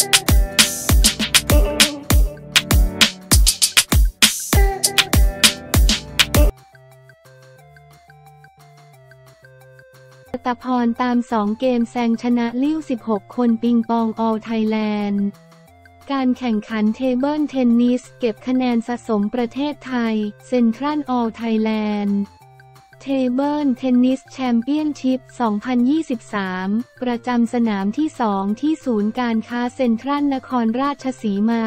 ศตพรตาม 2 เกมแซงชนะลิ่ว 16 คนปิงปองออลไทยแลนด์ การแข่งขันเทเบิลเทนนิส เก็บคะแนนสะสมประเทศไทย Central All Thailand Table Tennis Championship 2023 ประจำสนามที่ 2 ที่ศูนย์การค้าเซ็นทรัลนครราชสีมา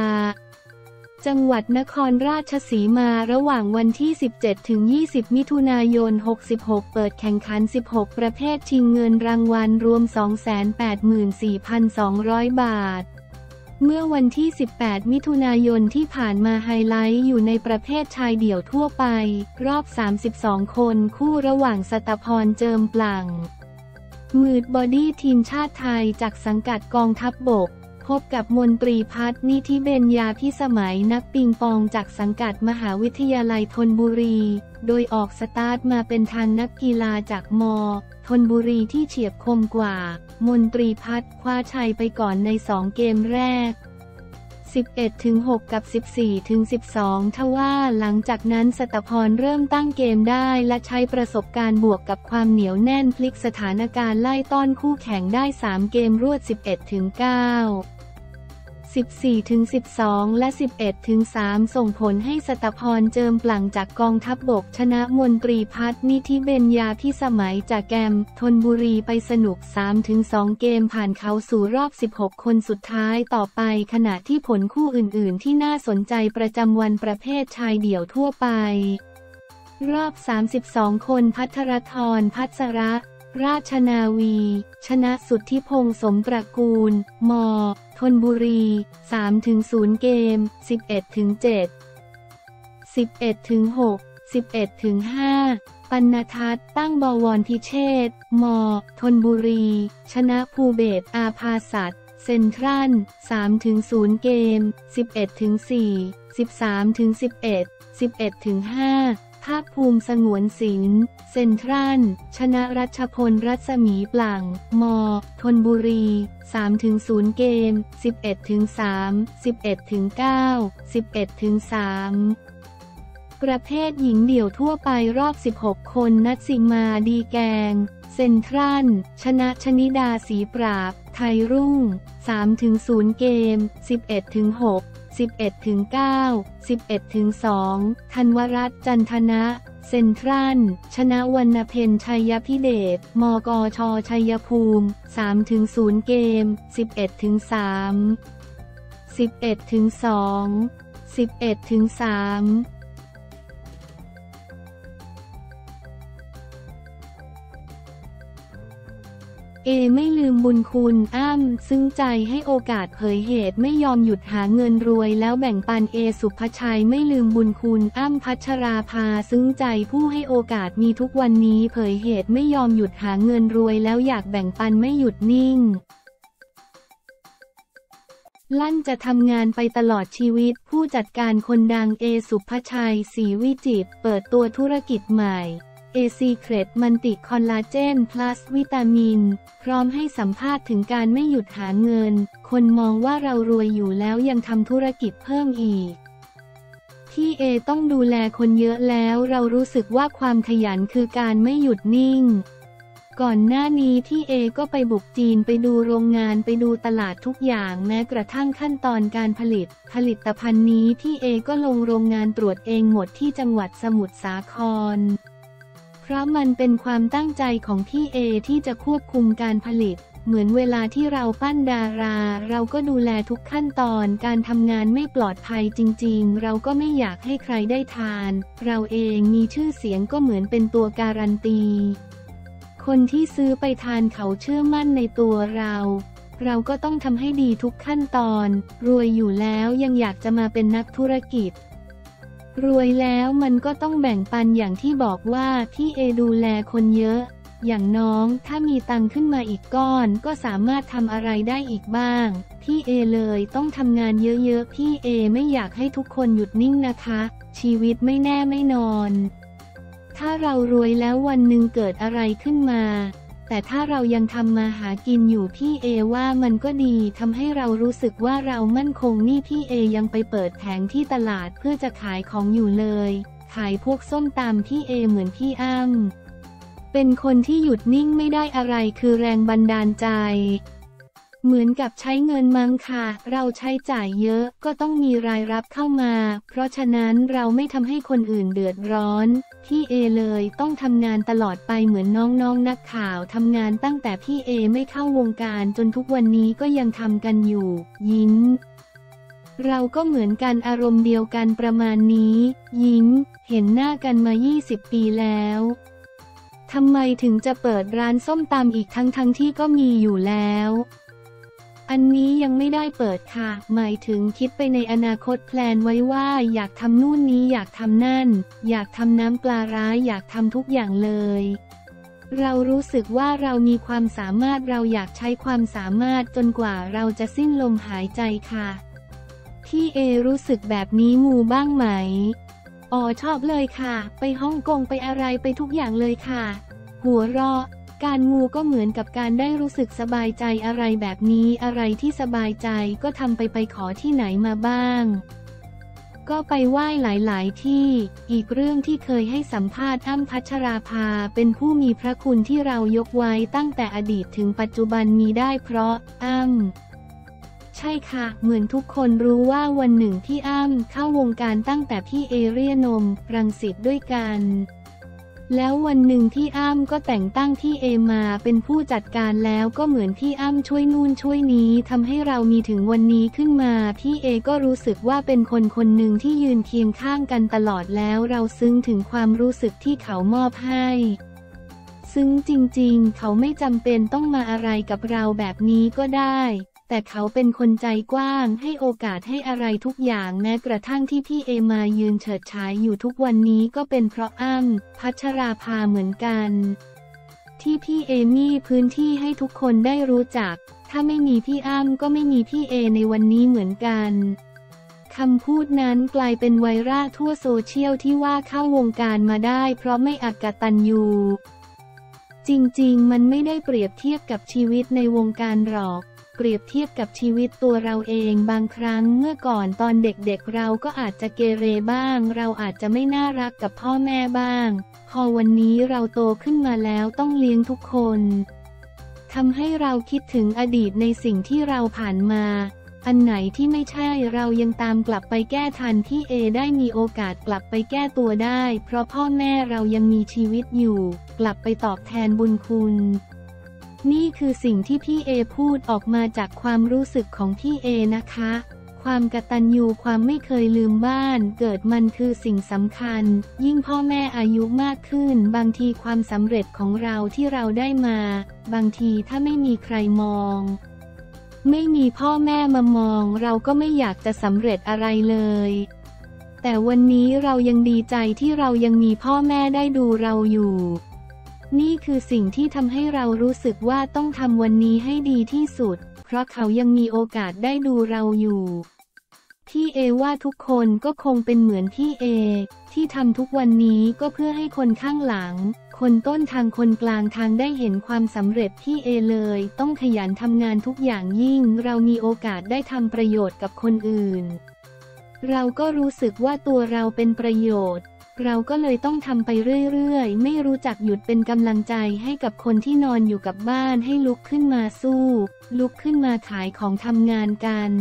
จังหวัดนครราชสีมาระหว่างวันที่ 17 ถึง 20 มิถุนายน 66 เปิดแข่งขัน 16 ประเภทชิงเงินรางวัลรวม 284,200 บาท เมื่อวันที่ 18 มิถุนายนที่ผ่านมาไฮไลท์อยู่ในประเภทชายเดี่ยวทั่วไป รอบ 32 คนคู่ระหว่างสตพรเจิมปลังมืดบอดี้ทีมชาติไทยจากสังกัดกองทัพบก พบกับมนตรีพัฒน์นิธิเบญญาพิสมัยนักปิงปองจากสังกัดมหาวิทยาลัยธนบุรี โดยออกสตาร์ทมาเป็นทางนักกีฬาจากม.ธนบุรีที่เฉียบคมกว่า มนตรีพัฒน์คว้าชัยไปก่อนใน2เกมแรก 11-6 กับ 14-12 ทว่าหลังจากนั้นสตพรเริ่มตั้งเกมได้และใช้ประสบการณ์บวกกับความเหนียวแน่นพลิกสถานการณ์ไล่ต้อนคู่แข่งได้ 3 เกมรวด 11-9 14-12 และ 11-3 ส่งผลให้สตพรเจิมปลั่งจากกองทัพบบกชนะมนตรีพัฒน์นิธิเบญญาพิสมัยจากแกมทนบุรีไปสนุก 3-2 เกมผ่านเขาสู่รอบ 16 คนสุดท้ายต่อไปขณะที่ผลคู่อื่น ๆ ที่น่าสนใจประจำวันประเภทชายเดี่ยวทั่วไป รอบ 32 คนพัทรธรพัสระ ราชนาวี ชนะสุทธิพงษ์สมตระกูลมธนบุรี 3-0 เกม 11-7 11-6 11-5 ปัณทัศตั้งบวรพิเชษมธนบุรี ชนะภูเบศอาภาสัตเซนทรัล3-0 เกม 11-4 13-11 11-5 ภาคภูมิสงวนศิลป์เซ็นทรัล ชนะรัชพลรัศมีปลั่งมธนบุรี 3-0 เกม 11-3 11-9 11-3ประเภทหญิงเดี่ยวทั่วไปรอบ 16 คนนัดสิมาดีแกง เซนทรัลชนะชนิดาสีปราบ ไทยรุ่ง 3-0 เกม 11-6 11-9 11-2 ธันวรัตน์จันทนะ เซ็นทรัล ชนะวรรณเพนชัยพิเดช มกช ชัยภูมิ 3-0 เกม 11-3 11-2 11-3 เอไม่ลืมบุญคุณอ้ำซึ้งใจให้โอกาสเผยเหตุไม่ยอมหยุดหาเงินรวยแล้วแบ่งปันเอสุภชัยไม่ลืมบุญคุณอ้ำพัชราภาซึ้งใจผู้ให้โอกาสมีทุกวันนี้เผยเหตุไม่ยอมหยุดหาเงินรวยแล้วอยากแบ่งปันไม่หยุดนิ่ง ลั่นจะทำงานไปตลอดชีวิต ผู้จัดการคนดังเอสุภชัยศรีวิจิตรเปิดตัวธุรกิจใหม่ A Secret Multi Collagen Plus Vitamin พร้อมให้สัมภาษณ์ถึงการไม่หยุดหาเงิน คนมองว่าเรารวยอยู่แล้วยังทำธุรกิจเพิ่มอีก พี่เอต้องดูแลคนเยอะแล้วเรารู้สึกว่าความขยันคือการไม่หยุดนิ่ง ก่อนหน้านี้พี่เอก็ไปบุกจีนไปดูโรงงานไปดูตลาดทุกอย่างแม้กระทั่งขั้นตอนการผลิต ผลิตภัณฑ์นี้ที่เอก็ลงโรงงานตรวจเองหมดที่จังหวัดสมุทรสาคร ราะมันเป็นความตั้งใจของพี่เอที่จะควบคุมการผลิต เหมือนเวลาที่เราปั้นดารา เราก็ดูแลทุกขั้นตอนการทำงานไม่ปลอดภัยจริงๆ เราก็ไม่อยากให้ใครได้ทาน เราเองมีชื่อเสียงก็เหมือนเป็นตัวการันตี คนที่ซื้อไปทานเขาเชื่อมั่นในตัวเราเราก็ต้องทำให้ดีทุกขั้นตอน รวยอยู่แล้วยังอยากจะมาเป็นนักธุรกิจ รวยแล้วมันก็ต้องแบ่งปันอย่างที่บอกว่าพี่เอดูแลคนเยอะ อย่างน้องถ้ามีตังขึ้นมาอีกก้อน ก็สามารถทำอะไรได้อีกบ้าง พี่เอเลยต้องทำงานเยอะๆ พี่เอไม่อยากให้ทุกคนหยุดนิ่งนะคะ ชีวิตไม่แน่ไม่นอน ถ้าเรารวยแล้ววันหนึ่งเกิดอะไรขึ้นมา แต่ถ้าเรายังทำมาหากินอยู่พี่เอว่ามันก็ดีทำให้เรารู้สึกว่าเรามั่นคงนี่พี่เอยังไปเปิดแผงที่ตลาดเพื่อจะขายของอยู่เลย ขายพวกส้มตำพี่เอเหมือนพี่อ้ำเป็นคนที่หยุดนิ่งไม่ได้อะไรคือแรงบันดาลใจ เหมือนกับใช้เงินมั้งค่ะ เราใช้จ่ายเยอะก็ต้องมีรายรับเข้ามา เพราะฉะนั้นเราไม่ทำให้คนอื่นเดือดร้อน พี่เอเลยต้องทำงานตลอดไปเหมือนน้องๆนนักข่าวทำงานตั้งแต่พี่เอไม่เข้าวงการจนทุกวันนี้ก็ยังทำกันอยู่ ยิ้มเราก็เหมือนกันอารมณ์เดียวกันประมาณนี้ ยิ้ม เห็นหน้ากันมา 20 ปีแล้วทำไมถึงจะเปิดร้านส้มตำอีกทั้งทั้งที่ก็มีอยู่แล้ว อันนี้ยังไม่ได้เปิดค่ะ หมายถึงคิดไปในอนาคตแพลนไว้ว่าอยากทำนู่นนี้อยากทำนั่น อยากทำน้ำปลาร้าอยากทำทุกอย่างเลย เรารู้สึกว่าเรามีความสามารถเราอยากใช้ความสามารถจนกว่าเราจะสิ้นลมหายใจค่ะ พี่เอรู้สึกแบบนี้งูบ้างไหม อ๋อชอบเลยค่ะ ไปฮ่องกงไปอะไรไปทุกอย่างเลยค่ะ หัวเราะ การงูก็เหมือนกับการได้รู้สึกสบายใจอะไรแบบนี้อะไรที่สบายใจก็ทำไปไปขอที่ไหนมาบ้าง ก็ไปไหว้หลายๆ ที่ อีกเรื่องที่เคยให้สัมภาษณ์อ้ำพัชราภาเป็นผู้มีพระคุณที่เรายกไว้ตั้งแต่อดีตถึงปัจจุบันมีได้เพราะอ้ำใช่ค่ะ เหมือนทุกคนรู้ว่าวันหนึ่งพี่อ้ำเข้าวงการตั้งแต่พี่เอเรียนมรังสิตด้วยกัน แล้ววันหนึ่งพี่อ้ำก็แต่งตั้งพี่เอมาเป็นผู้จัดการแล้วก็เหมือนพี่อ้ำช่วยนู่นช่วยนี้ทำให้เรามีถึงวันนี้ขึ้นมาพี่เอก็รู้สึกว่าเป็นคนคนหนึ่งที่ยืนเคียงข้างกันตลอดแล้วเราซึ้งถึงความรู้สึกที่เขามอบให้ซึ่งจริงๆ เขาไม่จำเป็นต้องมาอะไรกับเราแบบนี้ก็ได้ แต่เขาเป็นคนใจกว้างให้โอกาสให้อะไรทุกอย่างแม้กระทั่งที่พี่เอมายืนเฉิดฉายอยู่ทุกวันนี้ก็เป็นเพราะอ้ำพัชราภาเหมือนกัน ที่พี่เอมีพื้นที่ให้ทุกคนได้รู้จัก ถ้าไม่มีพี่อ้ำก็ไม่มีพี่เอในวันนี้เหมือนกันคำพูดนั้นกลายเป็นไวรัลทั่วโซเชียลที่ว่าเข้าวงการมาได้ เพราะไม่อักตันยูจริงๆ มันไม่ได้เปรียบเทียบกับชีวิตในวงการหรอก เปรียบเทียบกับชีวิตตัวเราเองบางครั้งเมื่อก่อนตอนเด็กๆเราก็อาจจะเกเรบ้าง เราอาจจะไม่น่ารักกับพ่อแม่บ้าง พอวันนี้เราโตขึ้นมาแล้วต้องเลี้ยงทุกคนทำให้เราคิดถึงอดีตในสิ่งที่เราผ่านมา อันไหนที่ไม่ใช่เรายังตามกลับไปแก้ทันที่เอได้มีโอกาสกลับไปแก้ตัวได้ เพราะพ่อแม่เรายังมีชีวิตอยู่ กลับไปตอบแทนบุญคุณ นี่คือสิ่งที่พี่เอพูดออกมาจากความรู้สึกของพี่เอนะคะ ความกตัญญูความไม่เคยลืมบ้าน เกิดมันคือสิ่งสำคัญ ยิ่งพ่อแม่อายุมากขึ้น บางทีความสำเร็จของเราที่เราได้มา บางทีถ้าไม่มีใครมอง ไม่มีพ่อแม่มามอง เราก็ไม่อยากจะสำเร็จอะไรเลยแต่วันนี้เรายังดีใจที่เรายังมีพ่อแม่ได้ดูเราอยู่ นี่คือสิ่งที่ทำให้เรารู้สึกว่าต้องทำวันนี้ให้ดีที่สุด เพราะเขายังมีโอกาสได้ดูเราอยู่พี่เอว่าทุกคนก็คงเป็นเหมือนพี่เอ ที่ทำทุกวันนี้ก็เพื่อให้คนข้างหลัง คนต้นทางคนกลางทางได้เห็นความสำเร็จพี่เอเลย ต้องขยันทำงานทุกอย่างยิ่ง เรามีโอกาสได้ทำประโยชน์กับคนอื่น เราก็รู้สึกว่าตัวเราเป็นประโยชน์ เราก็เลยต้องทำไปเรื่อยๆ ไม่รู้จักหยุดเป็นกำลังใจให้กับคนที่นอนอยู่กับบ้านให้ลุกขึ้นมาสู้ ลุกขึ้นมาขายของทำงานกัน